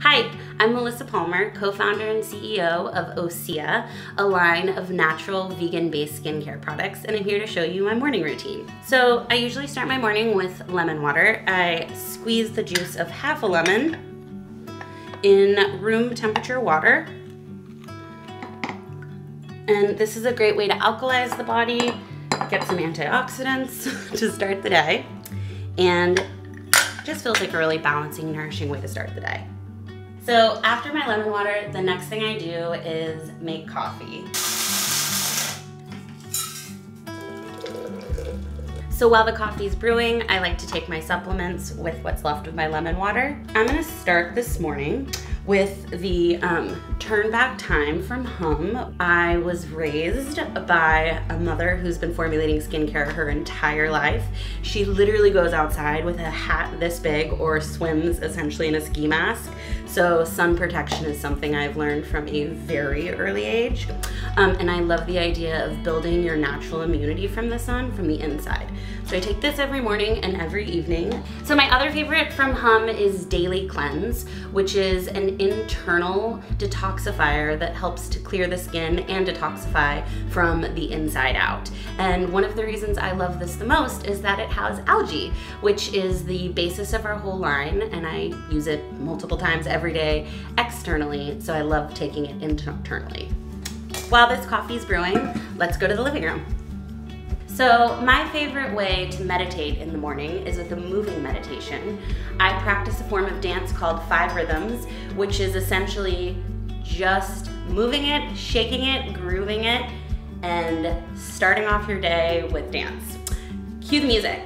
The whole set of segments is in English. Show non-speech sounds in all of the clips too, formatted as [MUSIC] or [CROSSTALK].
Hi, I'm Melissa Palmer, co-founder and CEO of Osea, a line of natural vegan-based skincare products, and I'm here to show you my morning routine. So I usually start my morning with lemon water. I squeeze the juice of half a lemon in room temperature water. And this is a great way to alkalize the body, get some antioxidants [LAUGHS] to start the day, and just feels like a really balancing, nourishing way to start the day. So after my lemon water, the next thing I do is make coffee. So while the coffee's brewing, I like to take my supplements with what's left of my lemon water. I'm gonna start this morning with the um, Turn Back Time from Hum. I was raised by a mother who's been formulating skincare her entire life. She literally goes outside with a hat this big or swims essentially in a ski mask. So sun protection is something I've learned from a very early age. Um, and I love the idea of building your natural immunity from the sun from the inside. So I take this every morning and every evening. So my other favorite from Hum is Daily Cleanse, which is an internal detoxifier that helps to clear the skin and detoxify from the inside out. And one of the reasons I love this the most is that it has algae, which is the basis of our whole line, and I use it multiple times every day externally, so I love taking it internally. While this coffee is brewing, let's go to the living room. So my favorite way to meditate in the morning is with a moving meditation. I practice a form of dance called Five Rhythms, which is essentially just moving it, shaking it, grooving it, and starting off your day with dance. Cue the music.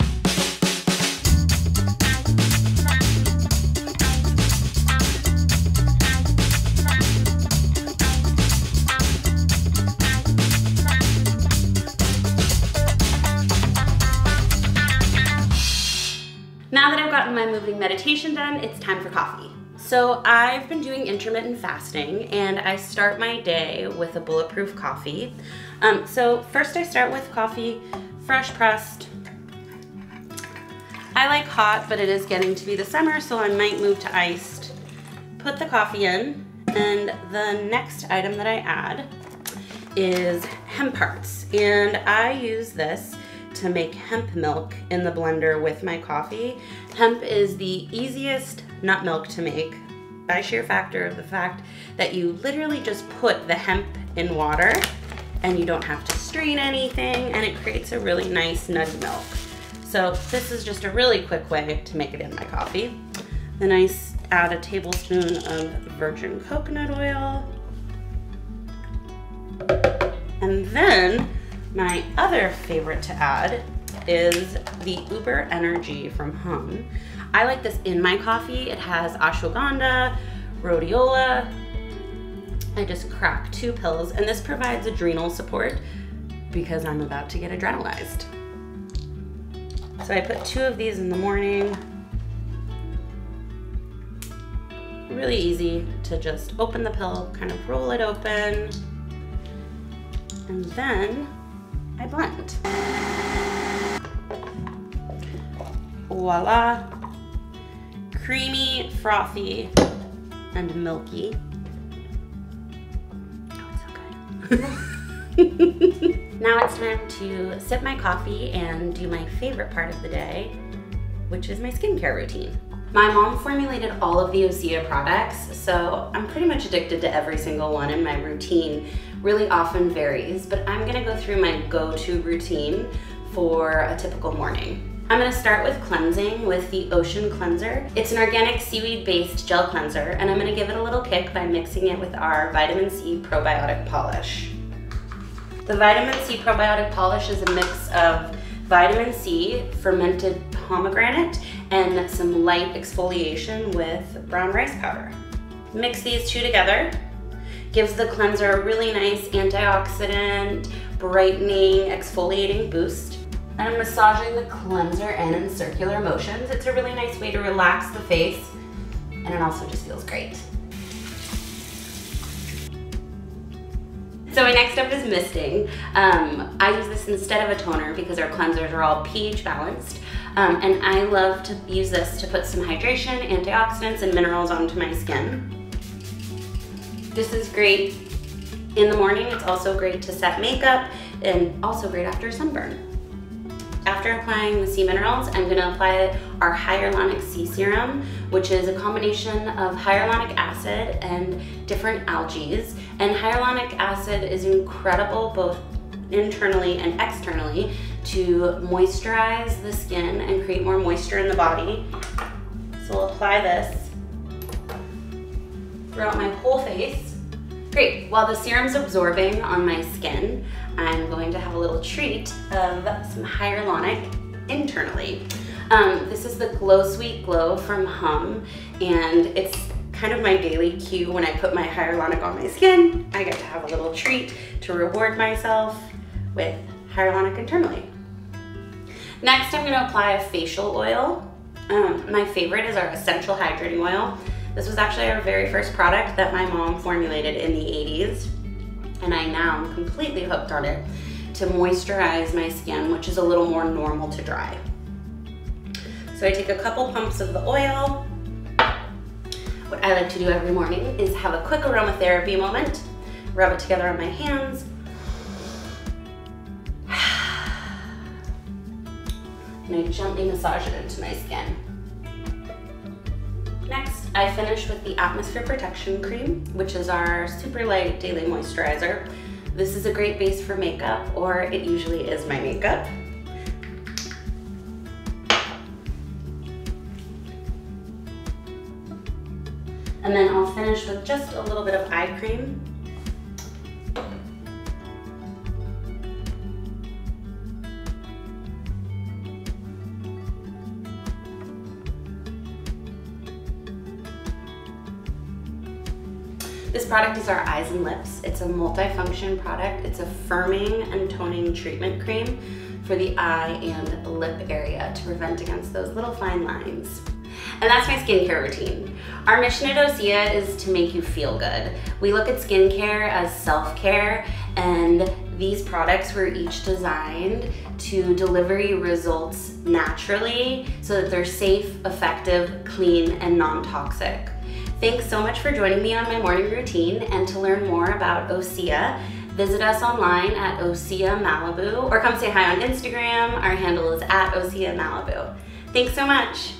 Meditation done, it's time for coffee. So I've been doing intermittent fasting and I start my day with a bulletproof coffee. Um, so first I start with coffee, fresh pressed. I like hot, but it is getting to be the summer, so I might move to iced. Put the coffee in, and the next item that I add is hemp hearts. And I use this to make hemp milk in the blender with my coffee. Hemp is the easiest nut milk to make by sheer factor of the fact that you literally just put the hemp in water and you don't have to strain anything and it creates a really nice nutty milk. So this is just a really quick way to make it in my coffee. Then I add a tablespoon of virgin coconut oil. And then my other favorite to add is the Uber Energy from Hum. I like this in my coffee. It has ashwagandha, rhodiola. I just crack two pills and this provides adrenal support because I'm about to get adrenalized. So I put two of these in the morning. Really easy to just open the pill, kind of roll it open, and then I blend. Voila. Creamy, frothy, and milky. Oh, it's so good. [LAUGHS] now it's time to sip my coffee and do my favorite part of the day, which is my skincare routine. My mom formulated all of the Osea products, so I'm pretty much addicted to every single one in my routine really often varies, but I'm gonna go through my go-to routine for a typical morning. I'm gonna start with cleansing with the Ocean Cleanser. It's an organic seaweed-based gel cleanser, and I'm gonna give it a little kick by mixing it with our Vitamin C Probiotic Polish. The Vitamin C Probiotic Polish is a mix of vitamin C, fermented pomegranate, and some light exfoliation with brown rice powder. Mix these two together. Gives the cleanser a really nice antioxidant, brightening, exfoliating boost. And I'm massaging the cleanser in in circular motions. It's a really nice way to relax the face, and it also just feels great. So my next step is misting. Um, I use this instead of a toner because our cleansers are all pH balanced. Um, and I love to use this to put some hydration, antioxidants, and minerals onto my skin. This is great in the morning. It's also great to set makeup and also great after sunburn. After applying the sea Minerals, I'm gonna apply our hyaluronic Sea serum, which is a combination of hyaluronic acid and different algae. And hyaluronic acid is incredible both internally and externally to moisturize the skin and create more moisture in the body. So I'll apply this throughout my whole face. Great, while the serum's absorbing on my skin, I'm going to have a little treat of some hyaluronic internally. Um, this is the Glow Sweet Glow from Hum, and it's kind of my daily cue when I put my hyaluronic on my skin. I get to have a little treat to reward myself with hyaluronic internally. Next, I'm gonna apply a facial oil. Um, my favorite is our Essential Hydrating Oil. This was actually our very first product that my mom formulated in the 80s and I now am completely hooked on it to moisturize my skin, which is a little more normal to dry. So I take a couple pumps of the oil. What I like to do every morning is have a quick aromatherapy moment, rub it together on my hands, [SIGHS] and I gently massage it into my skin. I finish with the Atmosphere Protection Cream, which is our super light daily moisturizer. This is a great base for makeup, or it usually is my makeup. And then I'll finish with just a little bit of eye cream This product is our Eyes and Lips. It's a multifunction product. It's a firming and toning treatment cream for the eye and lip area to prevent against those little fine lines. And that's my skincare routine. Our mission at Osea is to make you feel good. We look at skincare as self-care and these products were each designed to deliver you results naturally so that they're safe, effective, clean, and non-toxic. Thanks so much for joining me on my morning routine and to learn more about Osea, visit us online at Osea Malibu or come say hi on Instagram. Our handle is at Osea Malibu. Thanks so much.